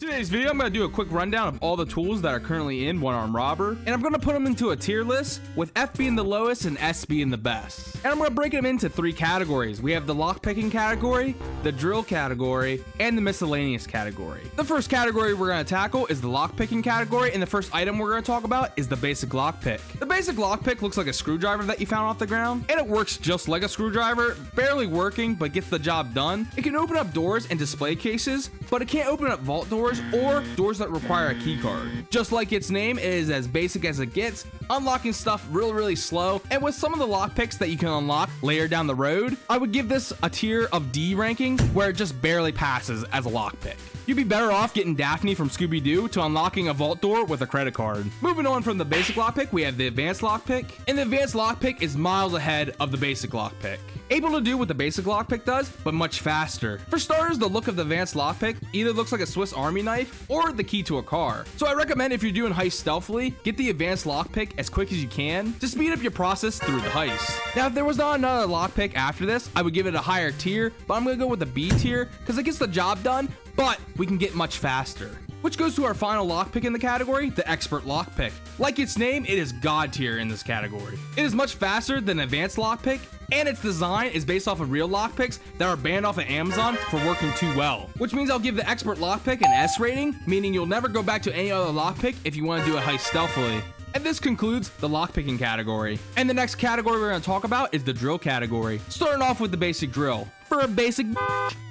Today's video, I'm going to do a quick rundown of all the tools that are currently in One Arm Robber, and I'm going to put them into a tier list, with F being the lowest and S being the best. And I'm going to break them into three categories. We have the lockpicking category, the drill category, and the miscellaneous category. The first category we're going to tackle is the lockpicking category, and the first item we're going to talk about is the basic lockpick. The basic lockpick looks like a screwdriver that you found off the ground, and it works just like a screwdriver, barely working, but gets the job done. It can open up doors and display cases, but it can't open up vault doors doors or doors that require a key card. Just like its name, it is as basic as it gets, unlocking stuff really, really slow. And with some of the lockpicks that you can unlock later down the road, I would give this a tier of D ranking where it just barely passes as a lockpick. You'd be better off getting Daphne from Scooby-Doo to unlocking a vault door with a credit card. Moving on from the basic lockpick, we have the advanced lockpick. And the advanced lockpick is miles ahead of the basic lockpick. Able to do what the basic lockpick does, but much faster. For starters, the look of the advanced lockpick either looks like a Swiss Army knife or the key to a car. So I recommend if you're doing heist stealthily, get the advanced lockpick as quick as you can to speed up your process through the heist. Now, if there was not another lockpick after this, I would give it a higher tier, but I'm gonna go with the B tier because it gets the job done, but we can get much faster. Which goes to our final lockpick in the category, the Expert Lockpick. Like its name, it is god tier in this category. It is much faster than Advanced Lockpick, and its design is based off of real lockpicks that are banned off of Amazon for working too well. Which means I'll give the Expert Lockpick an S rating, meaning you'll never go back to any other lockpick if you want to do a heist stealthily. And this concludes the lockpicking category. And the next category we're going to talk about is the drill category. Starting off with the basic drill for a basic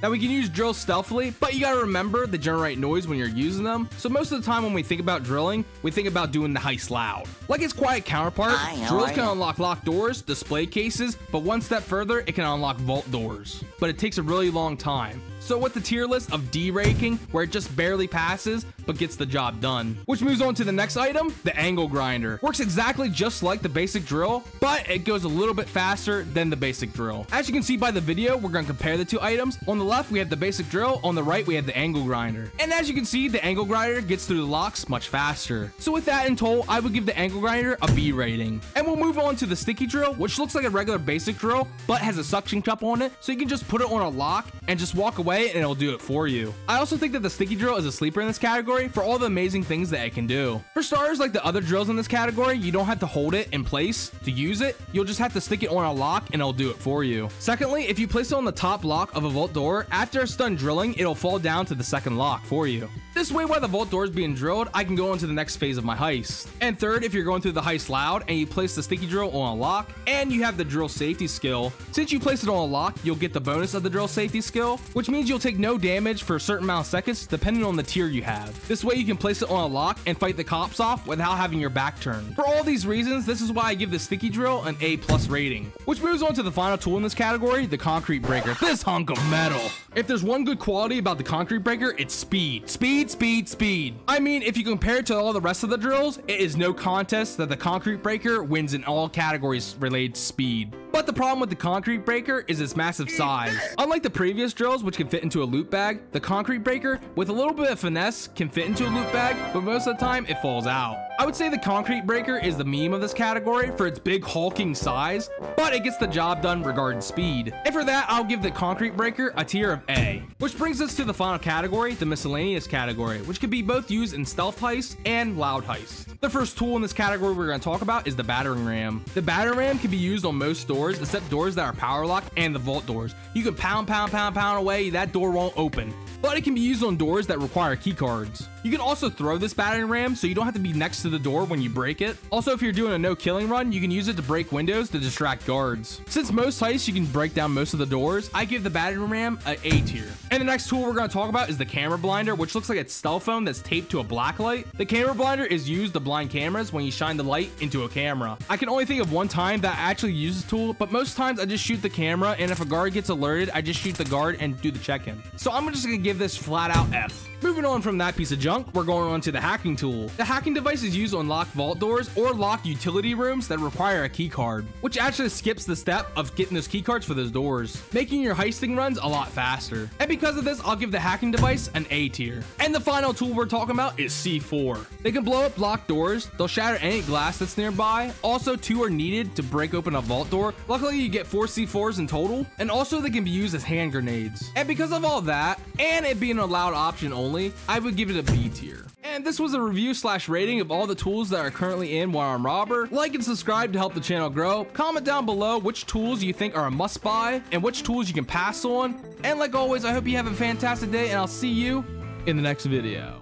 that we can use drills stealthily, but you gotta remember they generate noise when you're using them. So most of the time when we think about drilling, we think about doing the heist loud. Like its quiet counterpart, drills can unlock locked doors, display cases, but one step further, it can unlock vault doors. But it takes a really long time. So with the tier list of D-raking, where it just barely passes, but gets the job done. Which moves on to the next item, the angle grinder. Works exactly just like the basic drill, but it goes a little bit faster than the basic drill. As you can see by the video, we're gonna compare the two items. On the left, we have the basic drill. On the right, we have the angle grinder. And as you can see, the angle grinder gets through the locks much faster. So with that in total, I would give the angle grinder a B rating. And we'll move on to the sticky drill, which looks like a regular basic drill, but has a suction cup on it. So you can just put it on a lock and just walk away and it'll do it for you. I also think that the sticky drill is a sleeper in this category for all the amazing things that it can do. For starters, like the other drills in this category, you don't have to hold it in place to use it. You'll just have to stick it on a lock and it'll do it for you. Secondly, if you place it on the top lock of a vault door, after it's done drilling, it'll fall down to the second lock for you. This way, while the vault door is being drilled, I can go into the next phase of my heist. And third, if you're going through the heist loud and you place the sticky drill on a lock and you have the drill safety skill, since you place it on a lock, you'll get the bonus of the drill safety skill, which means you'll take no damage for a certain amount of seconds depending on the tier you have. This way you can place it on a lock and fight the cops off without having your back turned. For all these reasons, this is why I give the sticky drill an A plus rating. Which moves on to the final tool in this category, the concrete breaker. This hunk of metal. If there's one good quality about the concrete breaker, it's speed. Speed, speed, speed. I mean, if you compare it to all the rest of the drills, it is no contest that the concrete breaker wins in all categories related to speed. But the problem with the concrete breaker is its massive size. Unlike the previous drills, which can fit into a loot bag, the concrete breaker, with a little bit of finesse, can fit into a loot bag, but most of the time it falls out. I would say the concrete breaker is the meme of this category for its big hulking size, but it gets the job done regarding speed. And for that, I'll give the concrete breaker a tier of A. Which brings us to the final category, the miscellaneous category, which can be both used in stealth heist and loud heist. The first tool in this category we're going to talk about is the battering ram. The battering ram can be used on most doors except doors that are power locked and the vault doors. You can pound, pound, pound, pound away, that door won't open but it can be used on doors that require key cards. You can also throw this battering ram so you don't have to be next to the door when you break it. Also, if you're doing a no killing run, you can use it to break windows to distract guards. Since most heists you can break down most of the doors, I give the battering ram a A tier. And the next tool we're going to talk about is the camera blinder, which looks like a cell phone that's taped to a black light. The camera blinder is used to blind cameras when you shine the light into a camera. I can only think of one time that I actually use this tool, but most times I just shoot the camera, and if a guard gets alerted, I just shoot the guard and do the check-in. So I'm just going to give this flat out F. Moving on from that piece of junk, we're going on to the hacking tool. The hacking device is used to unlock vault doors or lock utility rooms that require a key card, which actually skips the step of getting those key cards for those doors, making your heisting runs a lot faster. And because of this, I'll give the hacking device an A tier. And the final tool we're talking about is C4. They can blow up locked doors, they'll shatter any glass that's nearby. Also, two are needed to break open a vault door. Luckily, you get four C4s in total, and also they can be used as hand grenades. And because of all that, and it being a loud option only, I would give it a B tier. And this was a review slash rating of all the tools that are currently in One Arm Robber. Like and subscribe to help the channel grow. Comment down below which tools you think are a must buy and which tools you can pass on. And like always, I hope you have a fantastic day and I'll see you in the next video.